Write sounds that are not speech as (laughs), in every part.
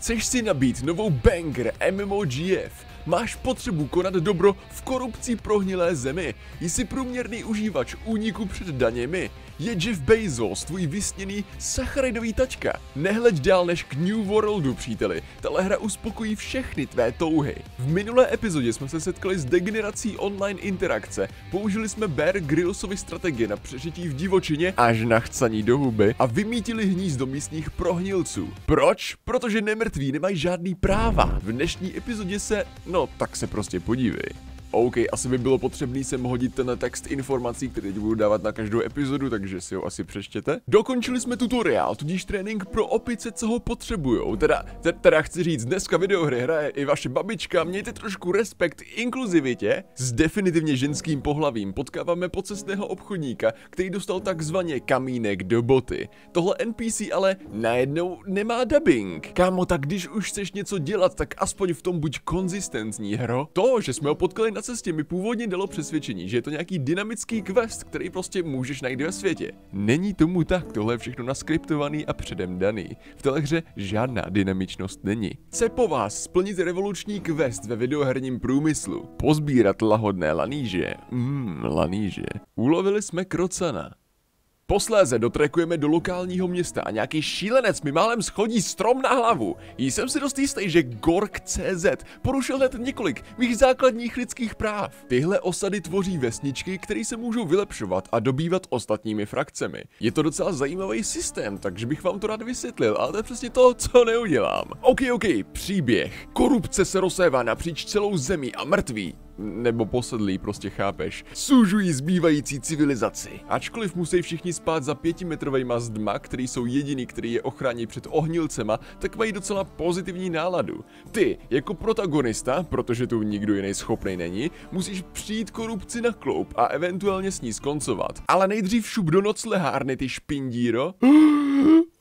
Chceš si nabít novou banger MMOGF? Máš potřebu konat dobro v korupcí prohnilé zemi? Jsi průměrný užívač úniku před daněmi? Je Jeff Bezos tvůj vysněný sacharidový tačka? Nehleď dál než k New Worldu, příteli. Tahle hra uspokojí všechny tvé touhy. V minulé epizodě jsme se setkali s degenerací online interakce. Použili jsme Bear Grylsovy strategie na přežití v divočině až na chcaní do huby a vymítili hnízdo místních prohnilců. Proč? Protože nemrtví nemají žádný práva. V dnešní epizodě se, no tak se prostě podívej. OK, asi by bylo potřebný sem hodit ten text informací, který budu dávat na každou epizodu, takže si ho asi přečtěte. Dokončili jsme tutoriál, tudíž trénink pro opice, co ho potřebujou. Teda, teda chci říct, dneska videohry hraje i vaše babička, mějte trošku respekt inkluzivitě. S definitivně ženským pohlavím potkáváme pocestného obchodníka, který dostal takzvaně kamínek do boty. Tohle NPC ale najednou nemá dubbing. Kámo, tak když už chceš něco dělat, tak aspoň v tom buď konzistentní, hro. To, že jsme ho potkali na na cestě mi původně dalo přesvědčení, že je to nějaký dynamický quest, který prostě můžeš najít ve světě. Není tomu tak, tohle je všechno naskriptovaný a předem daný. V téhle hře žádná dynamičnost není. Chce po vás splnit revoluční quest ve videoherním průmyslu. Pozbírat lahodné laníže. Mmm, laníže. Ulovili jsme krocana. Posléze dotrekujeme do lokálního města a nějaký šílenec mi málem schodí strom na hlavu. Jsem si dost jistý, že Gork.cz porušil hned několik mých základních lidských práv. Tyhle osady tvoří vesničky, které se můžou vylepšovat a dobývat ostatními frakcemi. Je to docela zajímavý systém, takže bych vám to rád vysvětlil, ale to je přesně to, co neudělám. OK, OK, příběh. Korupce se rozsévá napříč celou zemi a mrtví nebo posedlí, prostě chápeš, sužují zbývající civilizaci. Ačkoliv musí všichni spát za pětimetrovejma zdma, který jsou jediný, který je ochrání před ohnilcema, tak mají docela pozitivní náladu. Ty, jako protagonista, protože tu nikdo jiný schopný není, musíš přijít korupci na kloup a eventuálně s ní skoncovat. Ale nejdřív šup do noclehárny, ty špindíro. (gasps)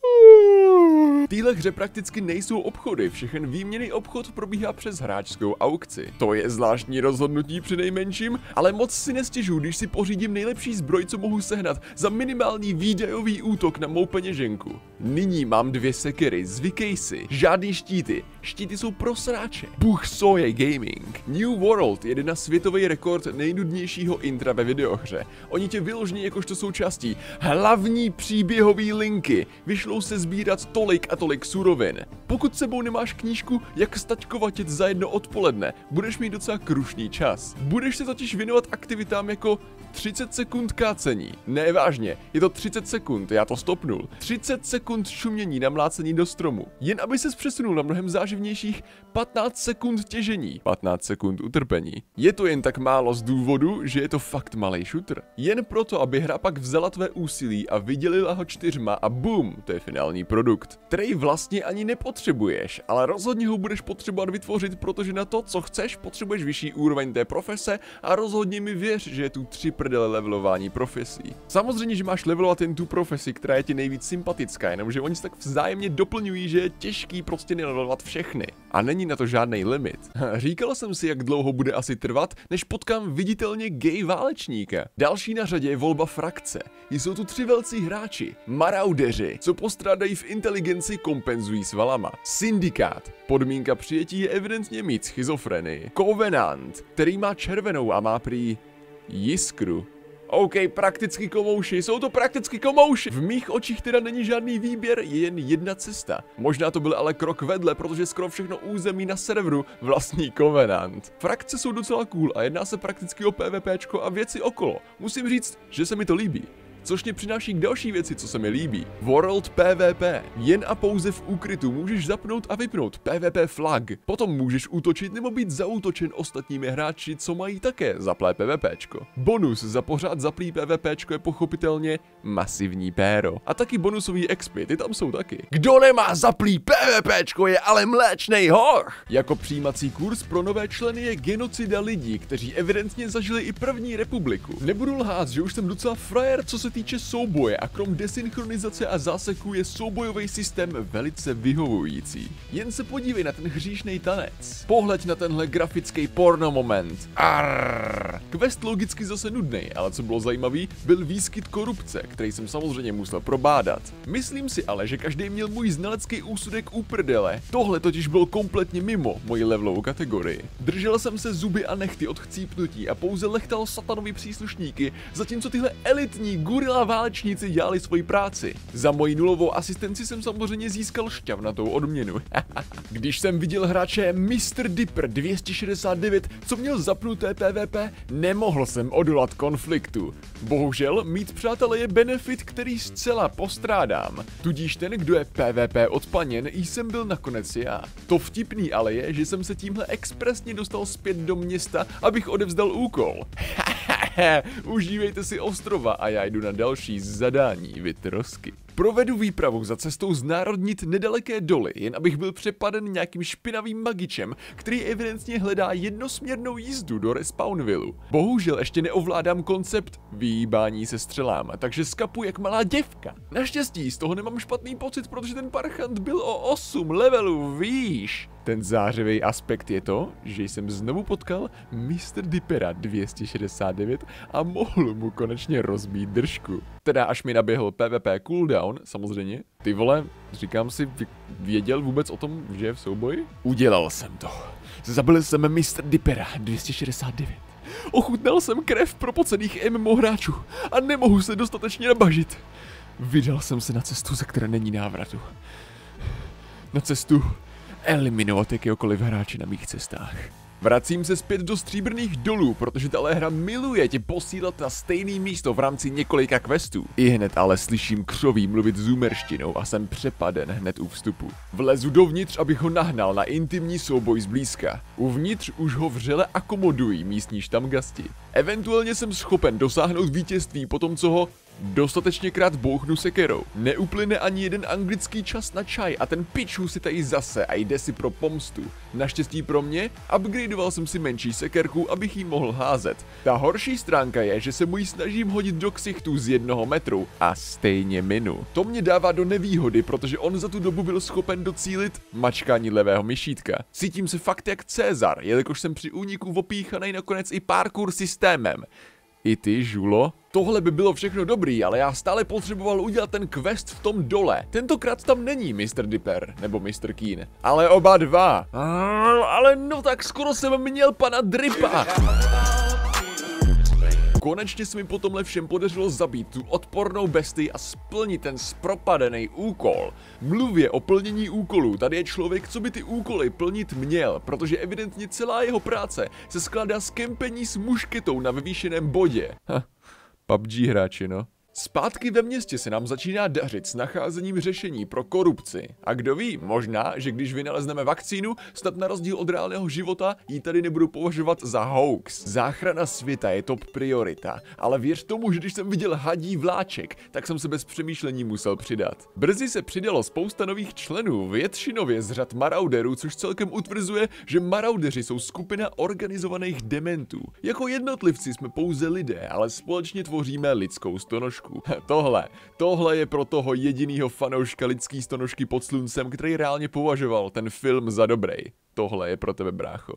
téhle hře prakticky nejsou obchody, všechen výměný obchod probíhá přes hráčskou aukci. To je zvláštní rozhodnutí při nejmenším, ale moc si nestěžu, když si pořídím nejlepší zbroj, co mohu sehnat za minimální výdajový útok na mou peněženku. Nyní mám dvě sekery, zvykej si, žádný štíty, štíty jsou pro sráče. Bůh soje gaming. New World jede na světový rekord nejnudnějšího intra ve videohře. Oni tě vyložní jakožto součástí hlavní příběhové linky. Vyšlou se sbírat tolik a tolik surovin. Pokud sebou nemáš knížku, jak staťkovatit za jedno odpoledne, budeš mít docela krušný čas. Budeš se totiž věnovat aktivitám jako 30 sekund kácení. Ne, vážně, je to 30 sekund, já to stopnul. 30 sekund šumění na mlácení do stromu. Jen aby se přesunul na mnohem záživnějších 15 sekund těžení, 15 sekund utrpení. Je to jen tak málo z důvodu, že je to fakt malý shooter. Jen proto, aby hra pak vzala tvé úsilí a vydělila ho čtyřma a boom, to je finální produkt. Který vlastně ani nepotřebuješ, ale rozhodně ho budeš potřebovat vytvořit, protože na to, co chceš, potřebuješ vyšší úroveň té profese a rozhodně mi věř, že je tu tři prdele levelování profesí. Samozřejmě, že máš levelovat jen tu profesi, která je ti nejvíc sympatická, jenomže oni se tak vzájemně doplňují, že je těžký prostě nelevelovat všechny. A není na to žádný limit. Říkal jsem si, jak dlouho bude asi trvat, než potkám viditelně gay válečníka. Další na řadě je volba frakce. Jsou tu tři velcí hráči, maraudeři, co postrádají v inteligenci kompenzují svalama. Syndikát, podmínka přijetí je evidentně mít schizofrenii. Covenant, který má červenou a má prý jiskru. OK, prakticky komouši, jsou to prakticky komouši. V mých očích teda není žádný výběr, je jen jedna cesta. Možná to byl ale krok vedle, protože skoro všechno území na serveru vlastní Covenant. Frakce jsou docela cool a jedná se prakticky o PvPčko a věci okolo. Musím říct, že se mi to líbí což mě přináší k další věci, co se mi líbí. World PvP. Jen a pouze v úkrytu můžeš zapnout a vypnout PvP flag. Potom můžeš útočit nebo být zaútočen ostatními hráči, co mají také zaplé PvPčko. Bonus za pořád zaplý PvPčko je pochopitelně masivní péro. A taky bonusový expy, ty tam jsou taky. Kdo nemá zaplý PvPčko je ale mléčnej hoch! Jako přijímací kurz pro nové členy je genocida lidí, kteří evidentně zažili i první republiku. Nebudu lhát, že už jsem docela frajer, co se týče souboje a krom desynchronizace a záseků je soubojový systém velice vyhovující. Jen se podívej na ten hříšný tanec. Pohleď na tenhle grafický porno moment. Arr. Quest logicky zase nudný, ale co bylo zajímavý, byl výskyt korupce, který jsem samozřejmě musel probádat. Myslím si ale, že každý měl můj znalecký úsudek uprdele. Tohle totiž bylo kompletně mimo moji levelovou kategorii. Držel jsem se zuby a nechty od chcípnutí a pouze lechtal satanovi příslušníky, zatímco tyhle elitní gorila válečníci dělali svoji práci. Za moji nulovou asistenci jsem samozřejmě získal šťavnatou odměnu. (laughs) Když jsem viděl hráče Mr. Dipper 269, co měl zapnuté PvP, nemohl jsem odolat konfliktu. Bohužel, mít přátele je benefit, který zcela postrádám. Tudíž ten, kdo je PvP odpaněn, jsem byl nakonec já. To vtipný ale je, že jsem se tímhle expresně dostal zpět do města, abych odevzdal úkol. (laughs) Užívejte si ostrova a já jdu na další zadání vytrosky. Provedu výpravu za cestou znárodnit nedaleké doly, jen abych byl přepaden nějakým špinavým magičem, který evidentně hledá jednosměrnou jízdu do Respawnvillu. Bohužel ještě neovládám koncept výbání se střelám, takže skapu jak malá děvka. Naštěstí z toho nemám špatný pocit, protože ten parchant byl o 8 levelů výš. Ten zářivý aspekt je to, že jsem znovu potkal Mr. Dipera 269 a mohl mu konečně rozbít držku. Teda až mi naběhl PvP cooldown, samozřejmě. Ty vole, říkám si, věděl vůbec o tom, že je v souboji? Udělal jsem to. Zabil jsem Mr. Dipera 269. Ochutnal jsem krev propocených MMO hráčů a nemohu se dostatečně nabažit. Vydal jsem se na cestu, ze které není návratu. Na cestu eliminovat jakéhokoliv hráče na mých cestách. Vracím se zpět do stříbrných dolů, protože tahle hra miluje tě posílat na stejný místo v rámci několika questů. I hned ale slyším křoví mluvit zoomerštinou a jsem přepaden hned u vstupu. Vlezu dovnitř, abych ho nahnal na intimní souboj zblízka. Uvnitř už ho vřele akomodují místní štamgasti. Eventuálně jsem schopen dosáhnout vítězství po tom, co ho Dostatečně krát bouchnu sekerou. Neuplyne ani jeden anglický čas na čaj a ten pičů si tady zase a jde si pro pomstu. Naštěstí pro mě, upgradeoval jsem si menší sekerku, abych jí mohl házet. Ta horší stránka je, že se mu ji snažím hodit do ksichtů z jednoho metru a stejně minu. To mě dává do nevýhody, protože on za tu dobu byl schopen docílit mačkání levého myšítka. Cítím se fakt jak Cezar, jelikož jsem při úniku opíchaný nakonec i parkour systémem. I ty, Žulo? Tohle by bylo všechno dobrý, ale já stále potřeboval udělat ten quest v tom dole. Tentokrát tam není Mr. Dipper, nebo Mr. Keen, ale oba dva. Ale no tak skoro jsem měl pana Dripa. Konečně se mi po tomhle všem podařilo zabít tu odpornou bestii a splnit ten spropadený úkol. Mluvě o plnění úkolů, tady je člověk, co by ty úkoly plnit měl, protože evidentně celá jeho práce se skládá z kempení s mušketou na vyvýšeném bodě. Ha, PUBG hráči, no. Zpátky ve městě se nám začíná dařit s nacházením řešení pro korupci. A kdo ví, možná, že když vynalezneme vakcínu, snad na rozdíl od reálného života ji tady nebudu považovat za hoax. Záchrana světa je top priorita, ale věř tomu, že když jsem viděl hadí vláček, tak jsem se bez přemýšlení musel přidat. Brzy se přidalo spousta nových členů, většinově z řad marauderů, což celkem utvrzuje, že maraudeři jsou skupina organizovaných dementů. Jako jednotlivci jsme pouze lidé, ale společně tvoříme lidskou stonožku fanoušků. Tohle, tohle je pro toho jedinýho fanouška lidský stonožky pod sluncem, který reálně považoval ten film za dobrý. Tohle je pro tebe, brácho.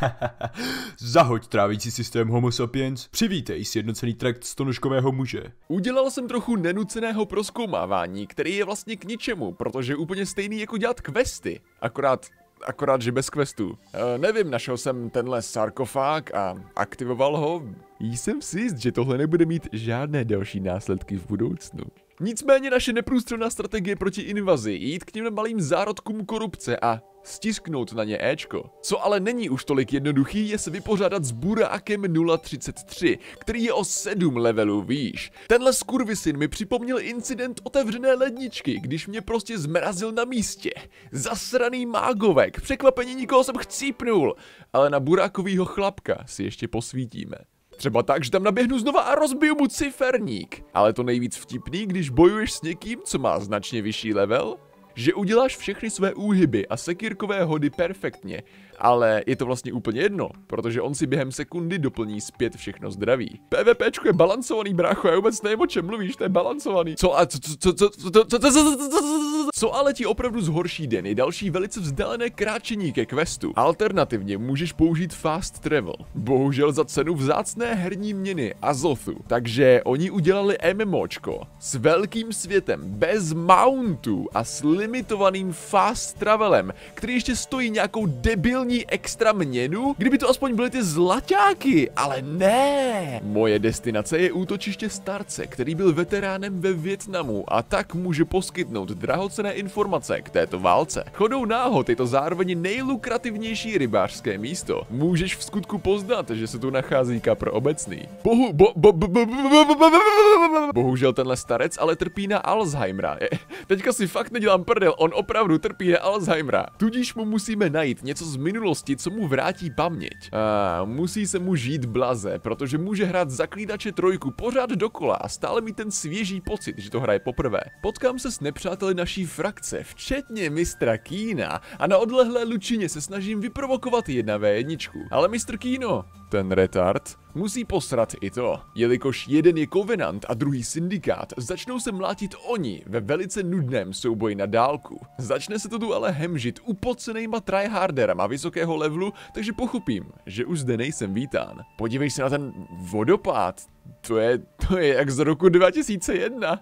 (laughs) Zahoď trávící systém Homo sapiens, přivítej sjednocený trakt stonožkového muže. Udělal jsem trochu nenuceného proskoumávání, který je vlastně k ničemu, protože je úplně stejný jako dělat questy. Akorát akorát, že bez questu. E, nevím, našel jsem tenhle sarkofág a aktivoval ho. Jsem si jist, že tohle nebude mít žádné další následky v budoucnu. Nicméně naše neprůstřelná strategie proti invazi jít k těm malým zárodkům korupce a stisknout na ně Ečko. Co ale není už tolik jednoduchý, je se vypořádat s Burákem 033, který je o 7 levelů výš. Tenhle skurvisin mi připomněl incident otevřené ledničky, když mě prostě zmrazil na místě. Zasraný mágovek, překvapení nikoho jsem chcípnul, ale na Burákovýho chlapka si ještě posvítíme. Třeba tak, že tam naběhnu znova a rozbiju mu ciferník. Ale to nejvíc vtipný, když bojuješ s někým, co má značně vyšší level, že uděláš všechny své úhyby a sekírkové hody perfektně, ale je to vlastně úplně jedno, protože on si během sekundy doplní zpět všechno zdraví. PvP je balancovaný, brácho, já vůbec nevím, o čem mluvíš, to je balancovaný. Co a co, co, co, co, co, co, co co, co, co ale ti opravdu zhorší den je další velice vzdálené kráčení ke questu. Alternativně můžeš použít fast travel. Bohužel za cenu vzácné herní měny Azothu. Takže oni udělali MMOčko s velkým světem, bez mountu a s limitovaným fast travelem, který ještě stojí nějakou debil debilní extra měnu, kdyby to aspoň byly ty zlaťáky, ale ne. Moje destinace je útočiště starce, který byl veteránem ve Větnamu a tak může poskytnout drahocené informace k této válce. Chodou náhod je to zároveň nejlukrativnější rybářské místo. Můžeš v skutku poznat, že se tu nachází kapr obecný. Bohu, bo, bo, bo, bo, bo, bo, bo, bo, Bohužel tenhle starec ale trpí na Alzheimera. Teďka si fakt nedělám prdel, on opravdu trpí na Alzheimera. Tudíž mu musíme najít něco z minulosti, co mu vrátí paměť. A musí se mu žít blaze, protože může hrát zaklídače trojku pořád dokola a stále mít ten svěží pocit, že to hraje poprvé. Potkám se s nepřáteli naší frakce, včetně mistra Kína a na odlehlé lučině se snažím vyprovokovat jedna v jedničku. Ale mistr Kíno, ten retard, musí posrat i to. Jelikož jeden je Covenant a druhý Syndikát, začnou se mlátit oni ve velice nudném souboji na dálku. Začne se to tu ale hemžit upocenejma tryharderama vysokého levelu, takže pochopím, že už zde nejsem vítán. Podívej se na ten vodopád, to je, to je jak z roku 2001.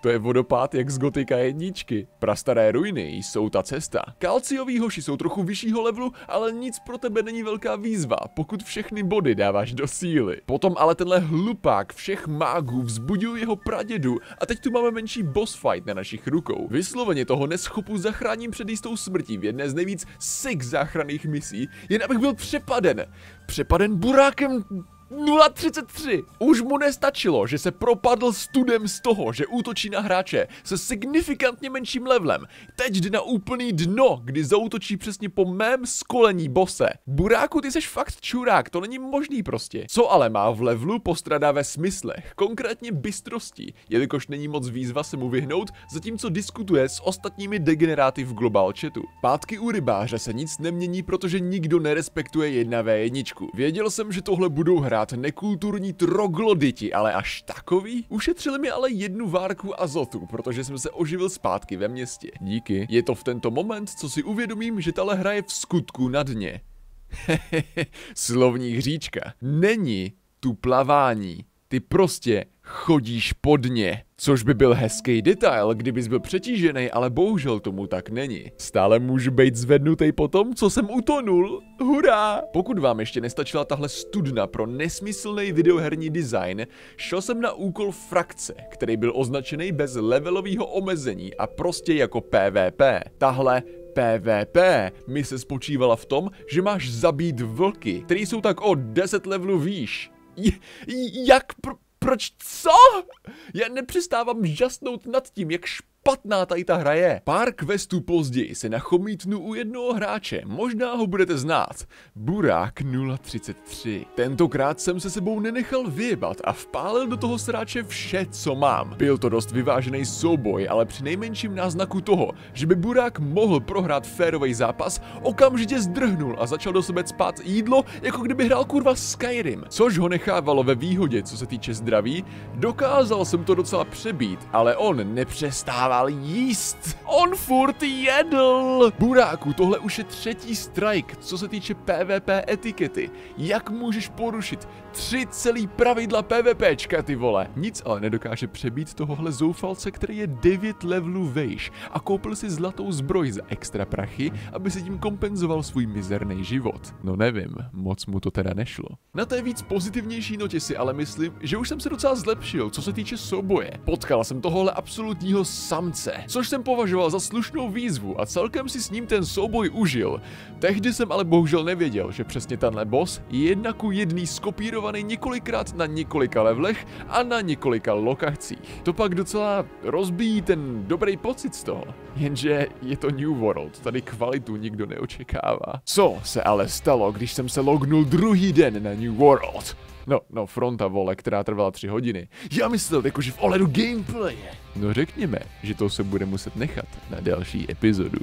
To je vodopád jak z Gotika jedničky. Prastaré ruiny jsou ta cesta. Kalciový hoši jsou trochu vyššího levelu, ale nic pro tebe není velká výzva, pokud všechny body dáváš do síly. Potom ale tenhle hlupák všech mágů vzbudil jeho pradědu a teď tu máme menší boss fight na našich rukou. Vysloveně toho neschopu zachráním před jistou smrtí v jedné z nejvíc sick záchranných misí, jen abych byl přepaden. Přepaden burákem 0,33. Už mu nestačilo, že se propadl studem z toho, že útočí na hráče se signifikantně menším levelem. Teď jde na úplný dno, kdy zautočí přesně po mém skolení bose. Buráku, ty seš fakt čurák, to není možný prostě. Co ale má v levelu, postradá ve smyslech, konkrétně bystrosti, jelikož není moc výzva se mu vyhnout, zatímco diskutuje s ostatními degeneráty v global chatu. Pátky u rybáře se nic nemění, protože nikdo nerespektuje jedna v jedničku. Věděl jsem, že tohle budou hrát tentokrát nekulturní trogloditi, ale až takový? Ušetřili mi ale jednu várku azotu, protože jsem se oživil zpátky ve městě. Díky. Je to v tento moment, co si uvědomím, že tahle hra je v skutku na dně. (laughs) Slovní hříčka. Není tu plavání. Ty prostě chodíš pod ně. Což by byl hezký detail, kdybys byl přetížený, ale bohužel tomu tak není. Stále můžu být zvednutý po tom, co jsem utonul. Hurá! Pokud vám ještě nestačila tahle studna pro nesmyslný videoherní design, šel jsem na úkol frakce, který byl označený bez levelového omezení a prostě jako PvP. Tahle PvP mise spočívala v tom, že máš zabít vlky, který jsou tak o 10 levelů výš. Jak pr proč co? Já nepřestávám žasnout nad tím, jak špatná tady ta hra je. Pár questů později se nachomítnu u jednoho hráče, možná ho budete znát. Burák 033. Tentokrát jsem se sebou nenechal vyjebat a vpálil do toho sráče vše, co mám. Byl to dost vyvážený souboj, ale při nejmenším náznaku toho, že by Burák mohl prohrát férový zápas, okamžitě zdrhnul a začal do sebe spát jídlo, jako kdyby hrál kurva Skyrim. Což ho nechávalo ve výhodě, co se týče zdraví, dokázal jsem to docela přebít, ale on nepřestával dával jíst. On furt jedl. Buráku, tohle už je třetí strike, co se týče PvP etikety. Jak můžeš porušit tři celý pravidla PvPčka, ty vole? Nic ale nedokáže přebít tohohle zoufalce, který je 9 levelů vejš a koupil si zlatou zbroj za extra prachy, aby si tím kompenzoval svůj mizerný život. No nevím, moc mu to teda nešlo. Na té víc pozitivnější notě si ale myslím, že už jsem se docela zlepšil, co se týče souboje. Potkal jsem tohohle absolutního sam samce, což jsem považoval za slušnou výzvu a celkem si s ním ten souboj užil. Tehdy jsem ale bohužel nevěděl, že přesně tenhle boss je jedna ku jedný skopírovaný několikrát na několika levelech a na několika lokacích. To pak docela rozbíjí ten dobrý pocit z toho. Jenže je to New World, tady kvalitu nikdo neočekává. Co se ale stalo, když jsem se lognul druhý den na New World? No, no, fronta, vole, která trvala tři hodiny. Já myslel, jakože v ohledu gameplaye. No řekněme, že to se bude muset nechat na další epizodu.